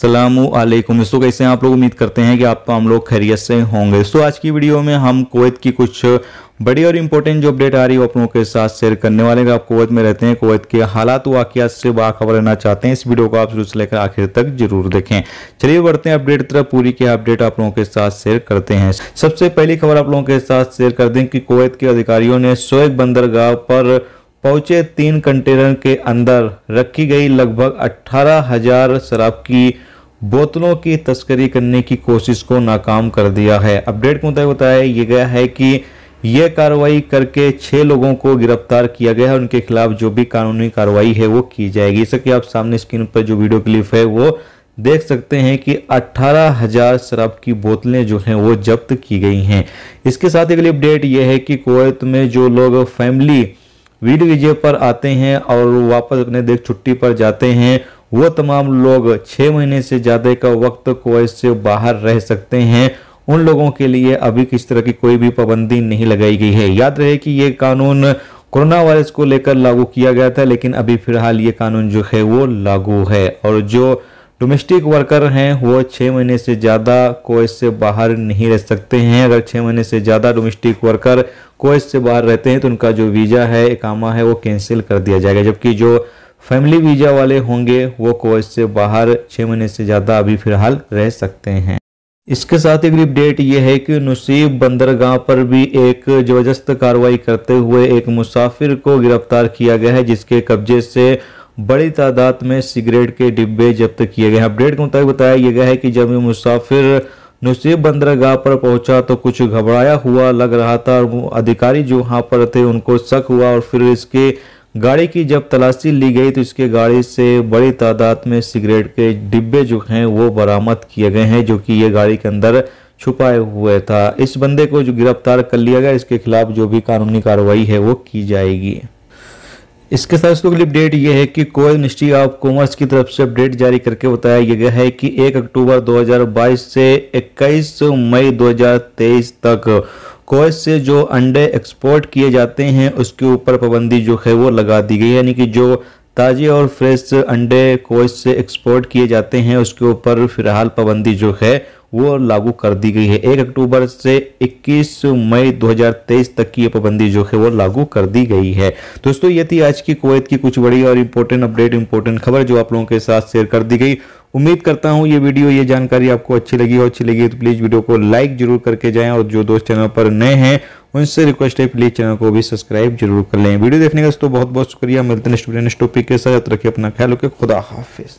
सलामकुम तो कैसे हैं आप लोग उम्मीद करते हैं कि आप तो हम लोग खैरियत से होंगे। तो आज की वीडियो में हम कुवैत की कुछ बड़ी और इंपॉर्टेंट जो अपडेट आ रही है आप लोगों के साथ शेयर करने वाले हैं। आप कुवैत में रहते हैं, कोवैत के हालात वाकियात से बाखबर रहना चाहते हैं। इस वीडियो को आप शुरू से लेकर आखिर तक ज़रूर देखें। चलिए बढ़ते हैं अपडेट तरफ़। पूरी के अपडेट आप लोगों के साथ शेयर करते हैं। सबसे पहली खबर आप लोगों के साथ शेयर कर दें कि कोवैत के अधिकारियों ने सोएग बंदरगाह पर पहुँचे तीन कंटेनर के अंदर रखी गई लगभग अट्ठारह हज़ार शराब की बोतलों की तस्करी करने की कोशिश को नाकाम कर दिया है। अपडेट के मुताबिक बताया गया है कि यह कार्रवाई करके छह लोगों को गिरफ़्तार किया गया है। उनके खिलाफ जो भी कानूनी कार्रवाई है, वो की जाएगी। जैसे कि आप सामने स्क्रीन पर जो वीडियो क्लिप है, वो देख सकते हैं कि अठारह हज़ार शराब की बोतलें जो हैं, वो जब्त की गई हैं। इसके साथ अगली अपडेट यह है कि कुवैत में जो लोग फैमिली वीड विजय पर आते हैं और वापस अपने देश छुट्टी पर जाते हैं वो तमाम लोग छः महीने से ज़्यादा का वक्त कुवैत से बाहर रह सकते हैं। उन लोगों के लिए अभी किस तरह की कोई भी पाबंदी नहीं लगाई गई है। याद रहे कि ये कानून कोरोना वायरस को लेकर लागू किया गया था, लेकिन अभी फ़िलहाल ये कानून जो है वो लागू है और जो डोमेस्टिक वर्कर हैं, वो छः महीने से ज़्यादा कोई से बाहर नहीं रह सकते हैं। अगर छः महीने से ज़्यादा डोमेस्टिक वर्कर कोई से बाहर रहते हैं तो उनका जो वीज़ा है, इकामा है, वो कैंसिल कर दिया जाएगा। जबकि जो फैमिली वीज़ा वाले होंगे, वो कोई से बाहर छः महीने से ज़्यादा अभी फ़िलहाल रह सकते हैं। इसके साथ एक अपडेट ये है कि नसीब बंदरगाह पर भी एक ज़बरदस्त कार्रवाई करते हुए एक मुसाफिर को गिरफ़्तार किया गया है, जिसके कब्जे से बड़ी तादाद में सिगरेट के डिब्बे जब्त किए गए हैं। अपडेट के मुताबिक बताया गया है कि जब ये मुसाफिर नसीब बंदरगाह पर पहुँचा तो कुछ घबराया हुआ लग रहा था और अधिकारी जो वहाँ पर थे, उनको शक हुआ और फिर इसके गाड़ी की जब तलाशी ली गई तो इसके गाड़ी से बड़ी तादाद में सिगरेट के डिब्बे जो हैं वो बरामद किए गए हैं, जो कि ये गाड़ी के अंदर छुपाए हुए था। इस बंदे को जो गिरफ़्तार कर लिया गया, इसके खिलाफ जो भी कानूनी कार्रवाई है वो की जाएगी। इसके साथ इसको अपडेट ये है कि कोयल मिनिस्ट्री ऑफ़ कॉमर्स की तरफ़ से अपडेट जारी करके बताया गया है कि 1 अक्टूबर 2022 से 21 मई 2023 तक कोयत से जो अंडे एक्सपोर्ट किए जाते हैं, उसके ऊपर पाबंदी जो है वो लगा दी गई यानी कि जो ताज़े और फ्रेश अंडे कोयत से एक्सपोर्ट किए जाते हैं, उसके ऊपर फ़िलहाल पाबंदी जो है वो लागू कर दी गई है। एक अक्टूबर से 21 मई 2023 तक की ये पाबंदी जो है वो लागू कर दी गई है। दोस्तों, ये थी आज की कुवैत की कुछ बड़ी और इंपॉर्टेंट अपडेट इंपॉर्टेंट खबर जो आप लोगों के साथ शेयर कर दी गई। उम्मीद करता हूँ ये वीडियो, ये जानकारी आपको अच्छी लगी और अच्छी लगी तो प्लीज़ वीडियो को लाइक ज़रूर करके जाएँ और जो दोस्त चैनल पर नए हैं, उनसे रिक्वेस्ट है प्लीज़ चैनल को भी सब्सक्राइब ज़रूर कर लें। वीडियो देखने का दोस्तों बहुत बहुत शुक्रिया। मिलते हैं नेक्स्ट टॉपिक के साथ। रखिए अपना ख्याल रखिए। खुदा हाफिज़।